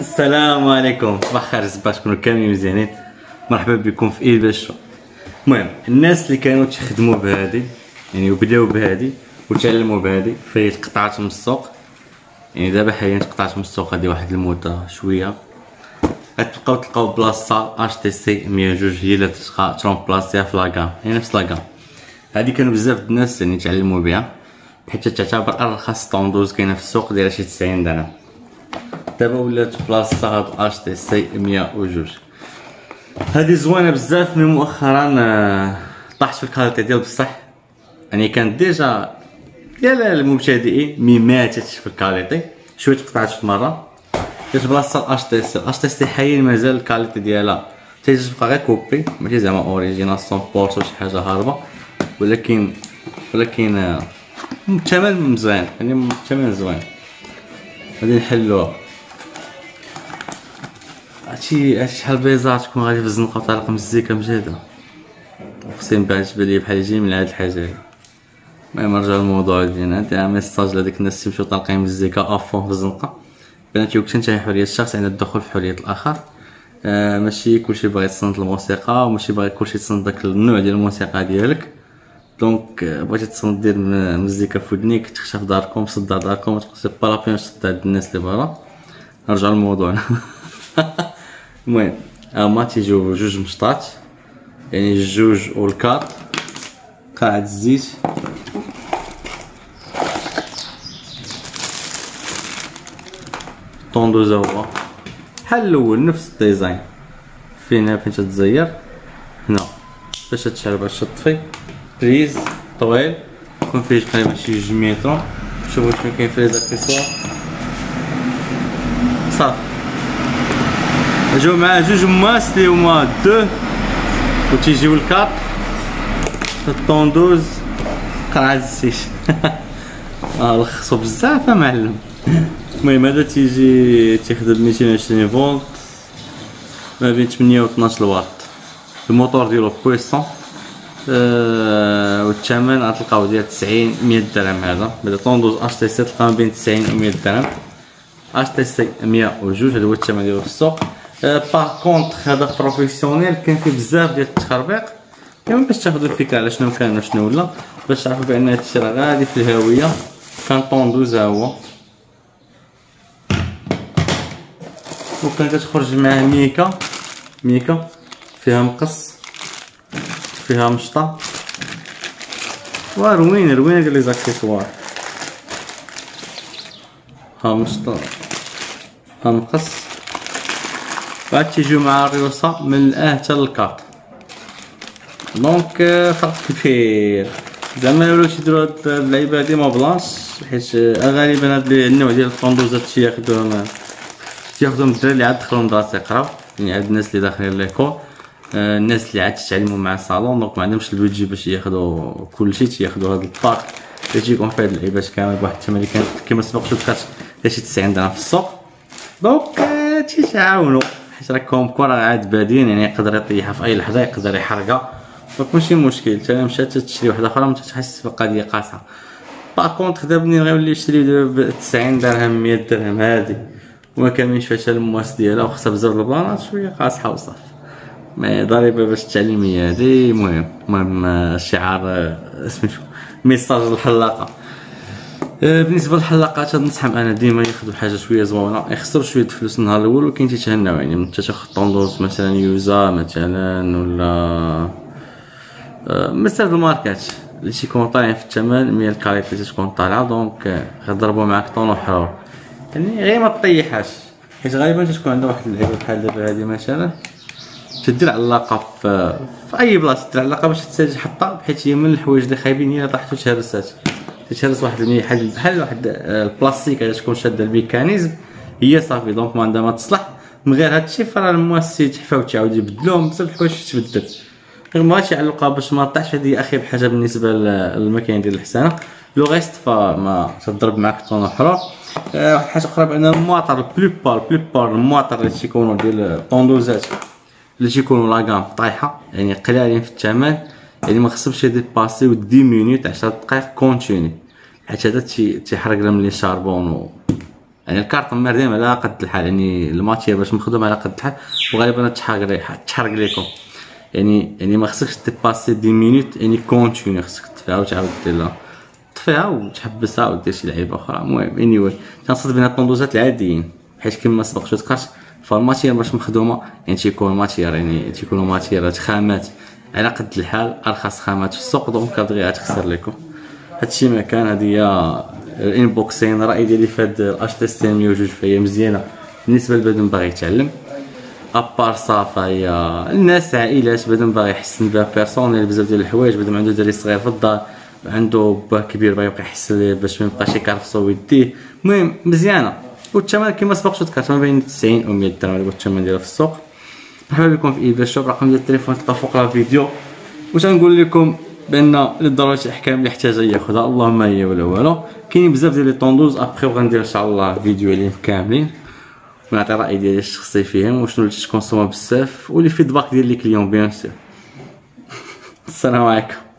السلام عليكم. صباح خير صباح تكونوا كاملين مزيانين مرحبا بكم في إيل المهم الناس اللي كانوا تخدموا بهذه يعني وبداو بهذه وتعلموا بهذه في قطعات من السوق. يعني دابا حاليا تقطعت من السوق هذه واحد المده شوية. غتبقاو تلقاو بلاصة HTC 102 هي اللي تبقى ترومبلاسيها في la gamme هي نفس la gamme هذه كانوا بزاف الناس يعني تعلموا بها حيت تعتبر أرخص tondeuse كاينة في السوق دايره شي 90 درهم دابا ولات بلاصه هاد HTC 102 هادي زوينة بزاف من مؤخرا آه، طاحت في ال qualité ديال بصح. يعني كانت déjà ديال المبتدئين mais ماتت في ال qualité. شوية تقطعت في مرة. درت بلاصة اش تي سي. اش تي سي حاليا مازال ال qualité ديالها. تيجي غير copie ماشي زعما original 100% ولا شي حاجة هاربة. ولكن ولكن آه، الثمن مزيان. يعني الثمن زوين. غادي نحلوها. هادشي شحال بيزار تكون غادي في الزنقه وطالق مزيكا مجهده من بعد تبان لي بحال يجي من هاد الحاجة هادي المهم نرجع للموضوع ديالنا عندي ميساج لهاديك الناس اللي مشاو طالقين مزيكا افون في الزنقه بناتي انت حريه الشخص عندنا الدخول في حريه الآخر آه ماشي كلشي باغي تصنت الموسيقى وماشي باغي كلشي تصنت داك النوع ديال الموسيقى ديالك دونك بغيتي تصنت دير مزيكا في ودنيك تخشى في داركم صدع داركم تقول با لا بيان تصدع الناس اللي برا نرجع للموضوع المهم هما تيجيو جوج مشطات يعني الجوج والكار قاعد الزيت طوندوزا هو بحال الأول نفس الديزاين فين فين تتزير هنا باش تشعل باش تطفي prise طويل يكون فيه تقريبا شي جوج متر شوفو شنو كاين في les accessoires صافي جاو معاه جوج مواس لي هما deux و تيجيو الكاب ال tondeuse قرعة السيش آه لخصو بزاف معلم المهم هذا تيجي تيخدم 220 فولت ما بين 8 و 12 واط الموتور ديالو puissant أه والثمن غتلقاو ديال 90 100 درهم هذا بعدا tondeuse HTC تلقى بين 90 و 100 درهم HTC 102 هذا هو الثمن ديالو في السوق par contre هذا professionnel كاين فيه بزاف ديال التخربيق. كان باش تاخذوا الفكرة على شنو كان وشنو ولا باش تعرفوا بأن هادشي راه غادي في الهاوية. كان tondeuse ها هو. وكان كتخرج معاه ميكا. ميكا فيها مقص فيها مشطة. وروينه روينه ديال les accessoires. ها مشطة ها مقص. بعد تيجيو مع الريوسة من الاه حتى لل quatre donc فرق كبير زعما ولاو تيديرو هاد اللعيبه هادي ما بلاص حيت غالبا هاد النوع ديال الطوندوزات تياخدوهم تياخدوهم الدراري اللي عاد دخلوا المدرسة يقراو يعني عاد الناس اللي داخلين l'école الناس اللي عاد تتعلموا مع الصالون donc ما عندهمش ال budget باش ياخدوا كلشي تياخدوا هاد ال pack اللي تيكون فيه هاد اللعيبات كامل بواحد الثمن اللي كانت كيما سبق شفت كانت شي 90 درهم في السوق donc تيتعاونوا حيت راكم كره عاد بادين يعني يقدر يطيحها في أي لحظة يقدر يحرقها. ماشي مشكل انت مشات تشري واحدة أخرى ما تحس بالقضية قاصحه باكونت دابا منين غيولي يشري ب 90 درهم 100 درهم هادي وما كاملينش فيها المواس ديالها وخصها بزاف البلانات شوية قاصحه وصافي ما ضريبة باش تعلمي هادي المهم المهم شعار سميتو ميساج الحلاقة. بالنسبة للحلاقات نصحهم أنا ديما ياخذوا حاجة شوية زوينة يخسروا شوية الفلوس النهار الأول ولكن تيتهناو يعني انت تاخذ طوندوز مثلا يوزا مثلا ولا مثلا الماركات. اللي تيكونوا طالعين في الثمن mais ال qualité تكون طالعه donc غيضربوا معاك طونو حرور. يعني غير ما تطيحهاش حيت غالبا تكون عندها واحد اللعيبة بحال دابا هادي مثلا. تدير علاقه في في أي بلاصة تدير علاقه باش تحطها بحيث هي من الحوايج اللي خايبين هي طاحت وتهرست تيتهرس واحد بحال بحال واحد آه، البلاستيك اللي تكون شاده ال mécanisme هي صافي. donc ما عندها ما تصلح. من غير هادشي فراه المواس تيتحفاو تعاود يبدلوهم بزاف الحوايج تبدل. غير ما يعلقها باش ما طاحش هذه اخيب حاجة بالنسبة للمكاين ديال الحسانه le reste فما تضرب معاك طون أخرى. آه، واحد الحاجة أخرى بأن المواطر plupart plupart المواطر اللي تيكونوا ديال الطوندوزات اللي تيكونوا la gamme طايحة يعني قلالين في الثمن يعني ما خصهمش يديباسيو 10 minutes 10 دقائق continu حيت هذا تيحرق لهم les charbons و يعني ال carte mère ديما على قد الحال يعني ال matière باش مخدوم على قد الحال وغالبا تحرق تحرق لكم يعني يعني ما خصكش تباسي dix minutes يعني continu خصك تطفيها وتعاود دير لها تطفيها وتحبسها ودير شي لعيبه أخرى المهم اني واي تنصد بين الطوندوزات العاديين بحيث كما سبق شو ذكرت فال matière باش مخدومه يعني تيكون matière يعني تيكونوا ماتيرات خامات على قد الحال أرخص خامات في السوق donc دغيا تخسر لكم. هادشي ما كان هادي هي ال unboxing الراي ديالي في هاد ال HTC 102 فهي مزيانة بالنسبة لبنادم باغي يتعلم. à part ça فهي الناس عائلات بنادم باغي يحسن بها personnel بزاف ديال الحوايج. بنادم عنده دري صغير في الدار عنده با كبير باغي يبقى يحسن باش ما يبقاش يكرفصو ويديه المهم مزيانة. والثمن كما سبق ذكرت ما بين 90 و 100 درهم هذا الثمن ديالها في السوق. مرحبا بكم في ايفا شوب رقم ديال التليفون تلقى فوق الفيديو واش غنقول لكم بأن للضروره شي احكام اللي احتاج ياخذها اللهم هي ولا والو. كاينين بزاف ديال les tondeuses après وغندير إن شاء الله فيديو عليهم كاملين. ونعطي الراي ديالي الشخصي فيهم وشنو اللي تكونسوما بزاف و les feedbacks ديال les clients bien sûr. السلام عليكم.